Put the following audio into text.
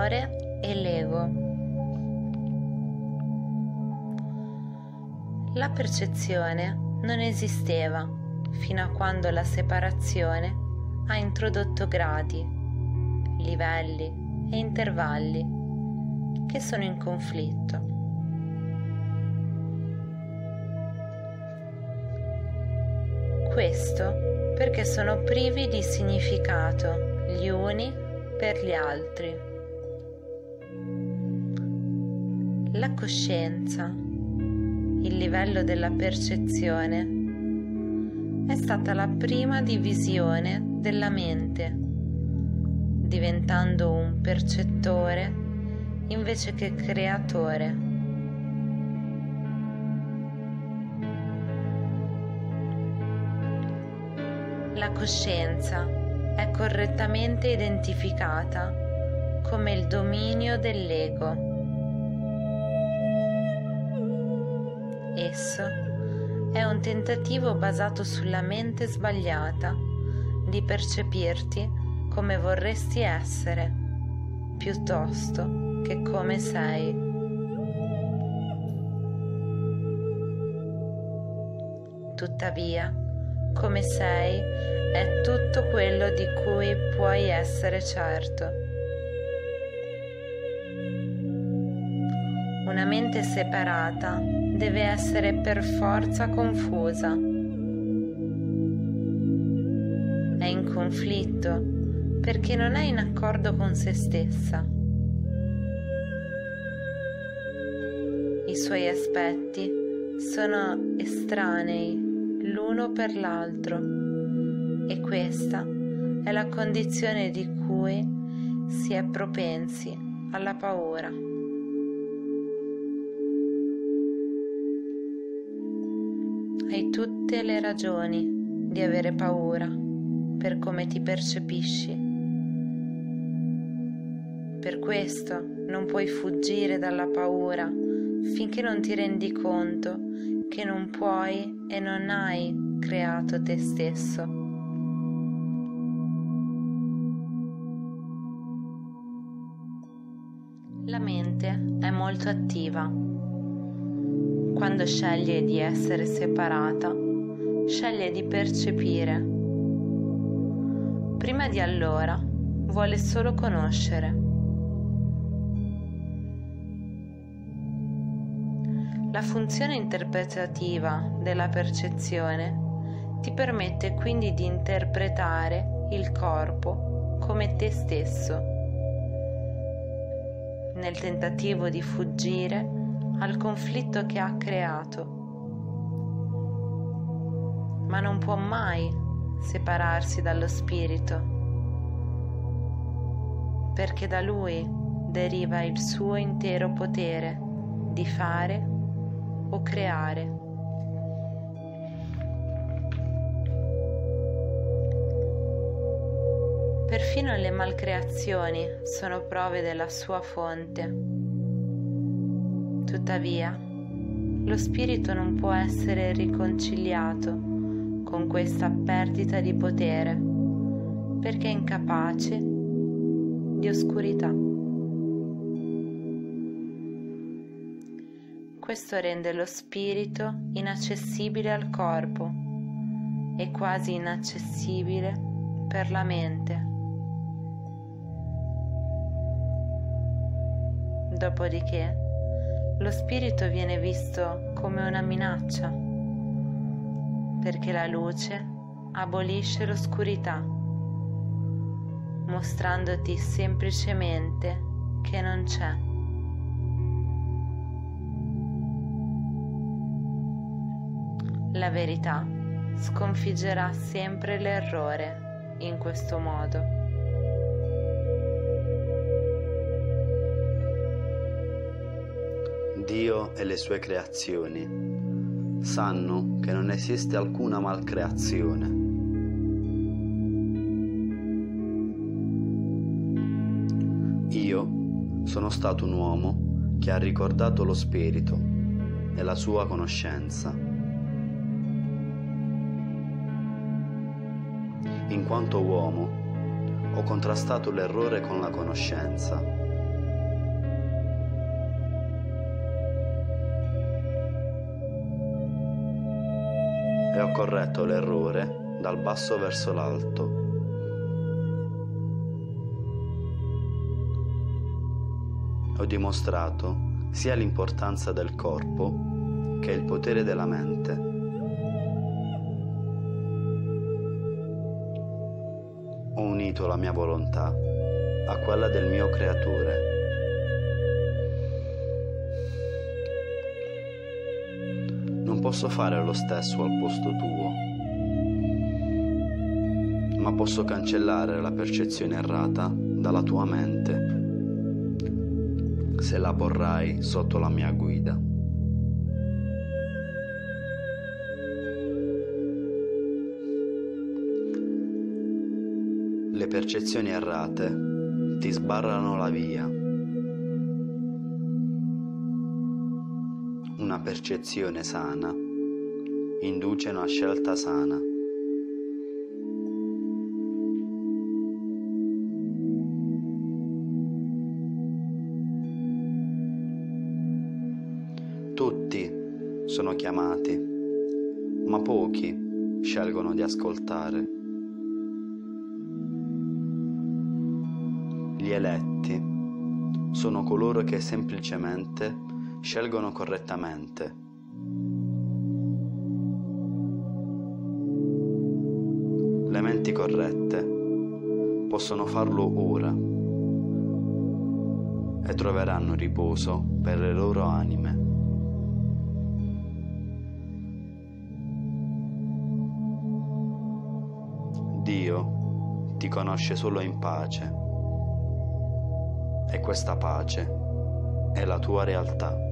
l'errore e l'ego. La percezione non esisteva fino a quando la separazione ha introdotto gradi, livelli e intervalli che sono in conflitto. Questo perché sono privi di significato gli uni per gli altri. La coscienza, il livello della percezione, è stata la prima divisione della mente, diventando un percettore invece che creatore. La coscienza è correttamente identificata come il dominio dell'ego. Esso è un tentativo basato sulla mente sbagliata di percepirti come vorresti essere, piuttosto che come sei. Tuttavia, come sei è tutto quello di cui puoi essere certo. Una mente separata deve essere per forza confusa. È in conflitto perché non è in accordo con se stessa. I suoi aspetti sono estranei l'uno per l'altro e questa è la condizione di cui si è propensi alla paura. Hai tutte le ragioni di avere paura per come ti percepisci. Per questo non puoi fuggire dalla paura finché non ti rendi conto che non puoi e non hai creato te stesso. La mente è molto attiva. Quando sceglie di essere separata, sceglie di percepire. Prima di allora vuole solo conoscere. La funzione interpretativa della percezione ti permette quindi di interpretare il corpo come te stesso, nel tentativo di fuggire al conflitto che ha creato. Ma non può mai separarsi dallo spirito, perché da lui deriva il suo intero potere di fare o creare. Perfino le malcreazioni sono prove della sua fonte. Tuttavia, lo spirito non può essere riconciliato con questa perdita di potere perché è incapace di oscurità. Questo rende lo spirito inaccessibile al corpo e quasi inaccessibile per la mente. Dopodiché, lo spirito viene visto come una minaccia, perché la luce abolisce l'oscurità, mostrandoti semplicemente che non c'è. La verità sconfiggerà sempre l'errore in questo modo. Dio e le sue creazioni sanno che non esiste alcuna malcreazione. Io sono stato un uomo che ha ricordato lo spirito e la sua conoscenza in quanto uomo ho contrastato l'errore con la conoscenza. Ho corretto l'errore dal basso verso l'alto. Ho dimostrato sia l'importanza del corpo che il potere della mente. Ho unito la mia volontà a quella del mio creatore. Non posso fare lo stesso al posto tuo, ma posso cancellare la percezione errata dalla tua mente se la porrai sotto la mia guida. Le percezioni errate ti sbarrano la via. Una percezione sana induce una scelta sana. Tutti sono chiamati, ma pochi scelgono di ascoltare. Gli eletti sono coloro che semplicemente scelgono correttamente. Le menti corrette possono farlo ora e troveranno riposo per le loro anime. Dio ti conosce solo in pace e questa pace è la tua realtà.